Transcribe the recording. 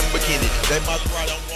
never beginning. They ride on